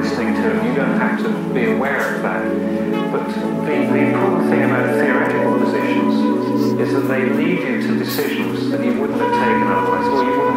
listening to them, you don't have to be aware of that. But the, the important thing about theoretical positions is that they lead you to decisions that you wouldn't have taken otherwise, or you